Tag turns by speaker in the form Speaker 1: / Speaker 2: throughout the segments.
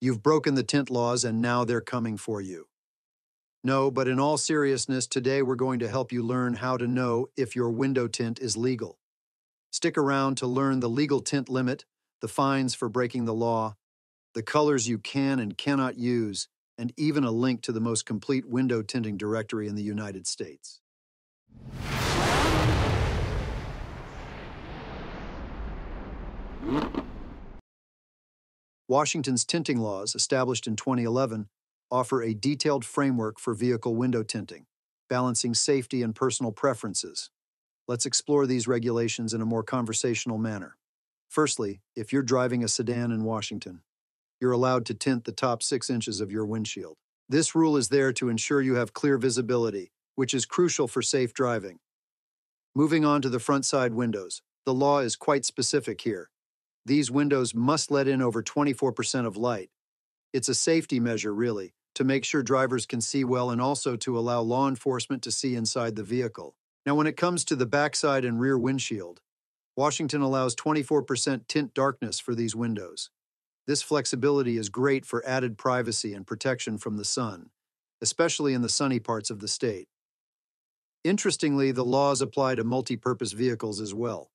Speaker 1: You've broken the tint laws and now they're coming for you. No, but in all seriousness, today we're going to help you learn how to know if your window tint is legal. Stick around to learn the legal tint limit, the fines for breaking the law, the colors you can and cannot use, and even a link to the most complete window tinting directory in the United States. Washington's tinting laws, established in 2011, offer a detailed framework for vehicle window tinting, balancing safety and personal preferences. Let's explore these regulations in a more conversational manner. Firstly, if you're driving a sedan in Washington, you're allowed to tint the top six inches of your windshield. This rule is there to ensure you have clear visibility, which is crucial for safe driving. Moving on to the front side windows, the law is quite specific here. These windows must let in over 24% of light. It's a safety measure, really, to make sure drivers can see well and also to allow law enforcement to see inside the vehicle. Now, when it comes to the backside and rear windshield, Washington allows 24% tint darkness for these windows. This flexibility is great for added privacy and protection from the sun, especially in the sunny parts of the state. Interestingly, the laws apply to multi-purpose vehicles as well.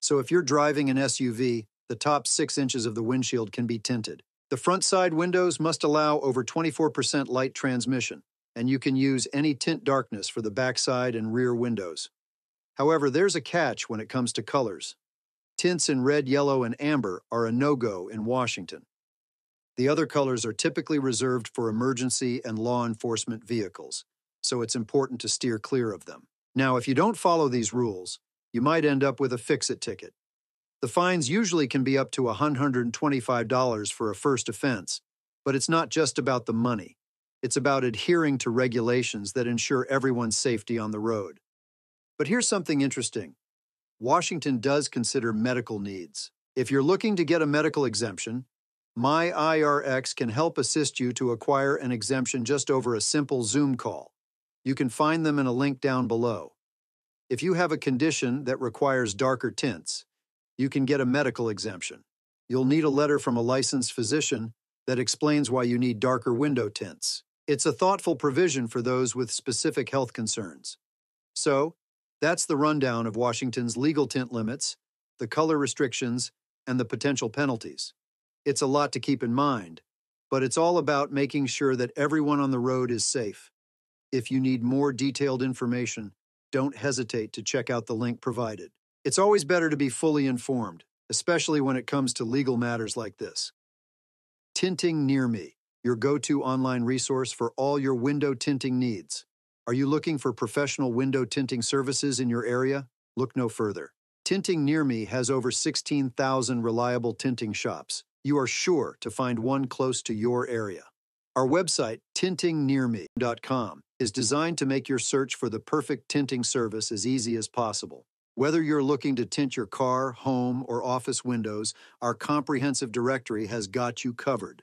Speaker 1: So if you're driving an SUV, the top 6 inches of the windshield can be tinted. The front side windows must allow over 24% light transmission, and you can use any tint darkness for the backside and rear windows. However, there's a catch when it comes to colors. Tints in red, yellow, and amber are a no-go in Washington. The other colors are typically reserved for emergency and law enforcement vehicles, so it's important to steer clear of them. Now, if you don't follow these rules, you might end up with a fix-it ticket. The fines usually can be up to $125 for a first offense, but it's not just about the money. It's about adhering to regulations that ensure everyone's safety on the road. But here's something interesting. Washington does consider medical needs. If you're looking to get a medical exemption, MyEyeRx can help assist you to acquire an exemption just over a simple Zoom call. You can find them in a link down below. If you have a condition that requires darker tints, you can get a medical exemption. You'll need a letter from a licensed physician that explains why you need darker window tints. It's a thoughtful provision for those with specific health concerns. So, that's the rundown of Washington's legal tint limits, the color restrictions, and the potential penalties. It's a lot to keep in mind, but it's all about making sure that everyone on the road is safe. If you need more detailed information, don't hesitate to check out the link provided. It's always better to be fully informed, especially when it comes to legal matters like this. Tinting Near Me, your go-to online resource for all your window tinting needs. Are you looking for professional window tinting services in your area? Look no further. Tinting Near Me has over 16,000 reliable tinting shops. You are sure to find one close to your area. Our website, tintingnearme.com, is designed to make your search for the perfect tinting service as easy as possible. Whether you're looking to tint your car, home, or office windows, our comprehensive directory has got you covered.